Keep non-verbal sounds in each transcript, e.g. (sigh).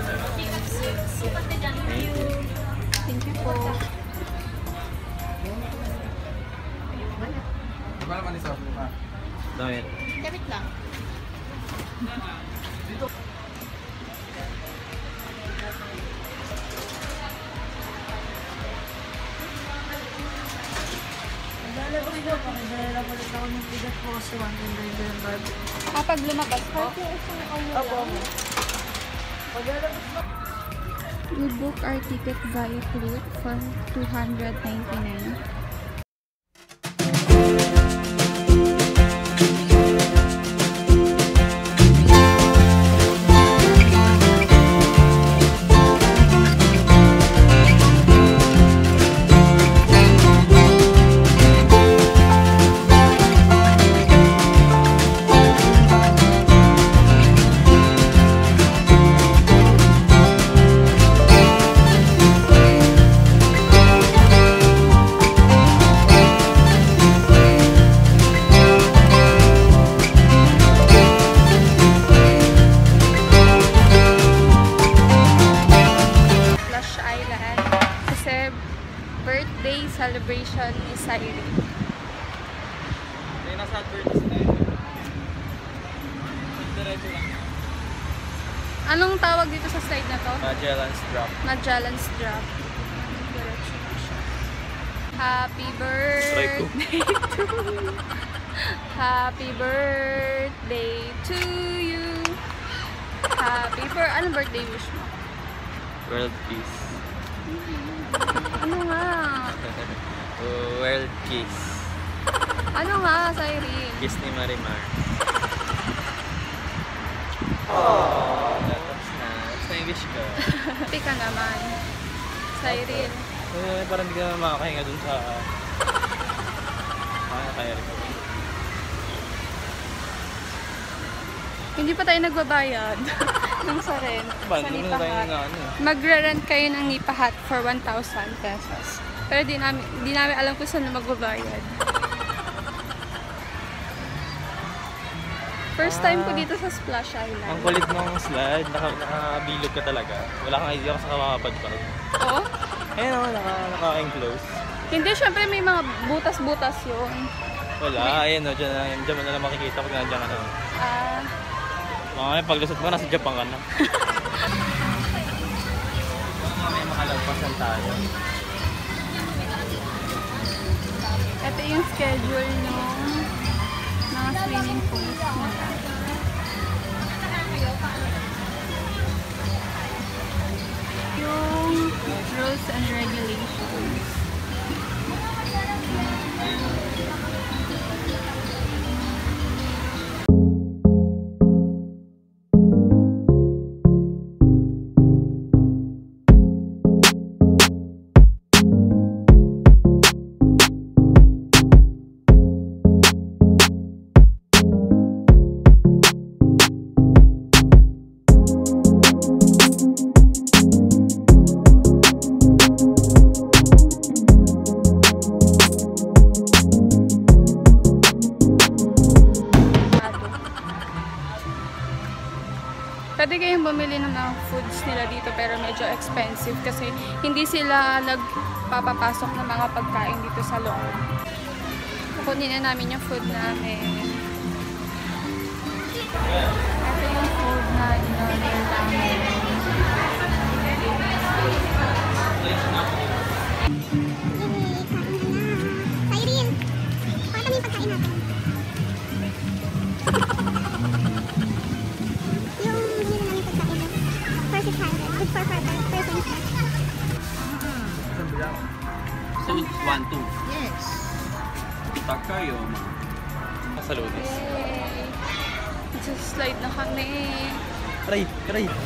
Ito yung lisensya. Thank you. Thank you po. Damit. Ulit ako ng bigat ko kasi 100 yung bag. Kapag lumabas po, Opo. Paglalabas we book our ticket via Klook for 299. Anong tawag dito sa slide na to? Magellan's Drop. Magellan's Drop. Happy birthday to Happy birthday to you. Happy for anong birthday wish mo? World Peace. Ano nga? (laughs) World Kiss. Ano nga, Cyril? Kiss ni Marimar. Oh, tapos na. Tapos na yung wish ko. Happy ka naman. Cyril. Eh, parang hindi ka makakahinga dun sa... Kaya rin. Hindi pa tayo nagbabayad (laughs) ng sa rent. Ba, sa Nipa Hut. ano. Magre-rent kayo ng Nipa Hut for 1,000 pesos. Pero di namin, di namin alam kung saan na magbabayad. First time ko dito sa Splash Ang Island. kulit ng slide, naka, nakabilog ka talaga. Wala kang idea kung saan ka makapadpad. Oo. Ayun ako, naka, naka-enclose. Hindi, syempre may mga butas-butas yun. Wala, ayun o, dyan, na- dyan mo na lang makikita pag nandiyan ka na. Ah, Mamaya paglusot mo, nasa Japan ka na. Mamaya makalagpasan tayo. ito yung schedule ng mga swimming pools nila. Yung rules and Kayong bumili ng mga foods nila dito pero medyo expensive kasi hindi sila nagpapapasok ng mga pagkain dito sa loob. Kukunin na namin yung food namin. Ito yung food na in-order namin. crédito.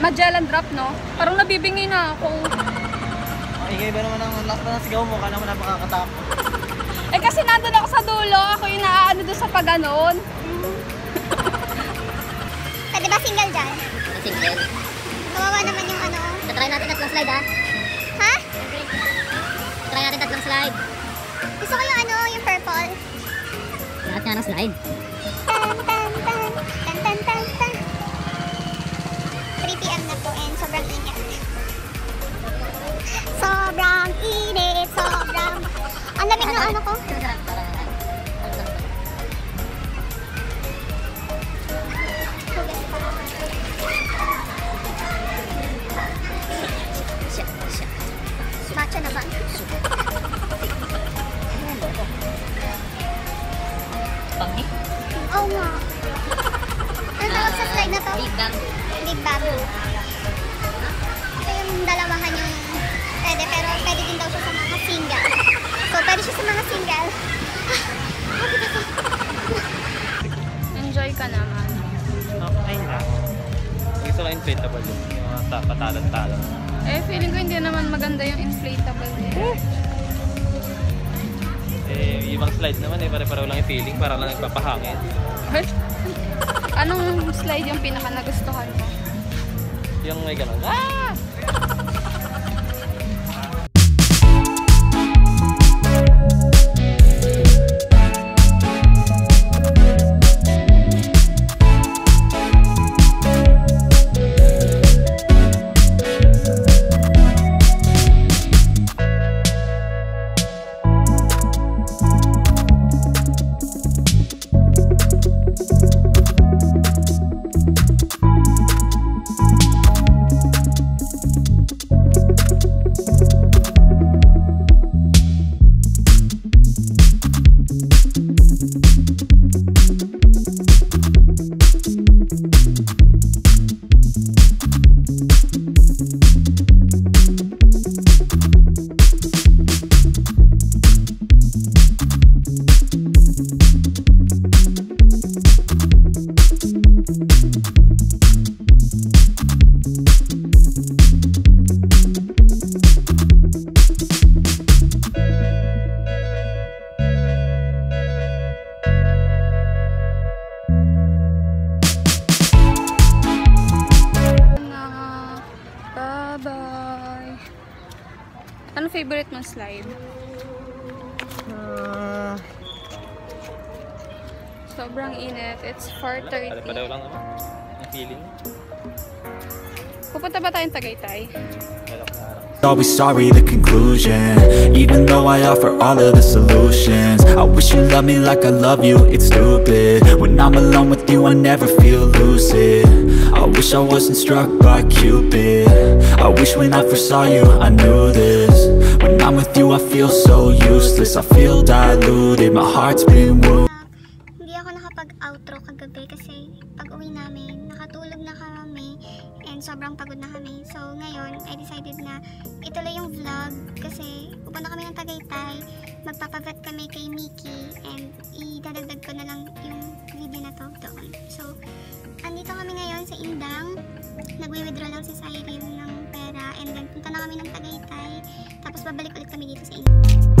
Magellan Drop, no? Parang nabibingi na ako. Ingay ba naman ang lakas ng sigaw mo? Kala mo napakakatakot. Eh kasi nandun ako sa dulo, ako yung naaano doon sa paganon. Pwede ba single dyan? Single. Kawawa naman yung ano. Try natin tatlong slide ha. Ha? Try natin tatlong slide. Gusto ko yung ano, yung purple. Lahat nga ng slide. Tan, tan, tan. Tan, tan, tan, sobrang init. Sobrang. Ang lamig ng ano ko. Matcha naman. Panghi. Inflatable yung mga ta- patalan-talan. Eh, feeling ko hindi naman maganda yung inflatable niya. Eh, yung ibang slide naman eh, pare-pareho lang yung feeling, parang lang nagpapahangin. (laughs) Anong slide yung pinaka nagustuhan mo? Yung may gano'n. Ah! Ano favorite mong slide? Sobrang init. It's Pare-pareho 4.30. lang naman. Yung feeling. Pupunta ba tayong Tagaytay? Galak na araw. Always sorry, the conclusion Even though I offer all of the solutions I wish you loved me like I love you, it's stupid When I'm alone with you, I never feel lucid I wish I wasn't struck by Cupid I wish when I first saw you, I knew this When I'm with you, I feel so useless I feel diluted, my heart's been wounded Hindi nakapag-outro kagabi kasi pag uwi namin, nakatulog na kami and sobrang pagod na kami. So ngayon, I decided na ituloy yung vlog kasi pupunta kami ng Tagaytay, magpapavet kami kay Mickey and idadagdag ko na lang yung video na to doon. So, andito kami ngayon sa Indang. Nagwi-withdraw lang si Cyril ng pera and then punta na kami ng Tagaytay. Tapos babalik ulit kami dito sa Indang.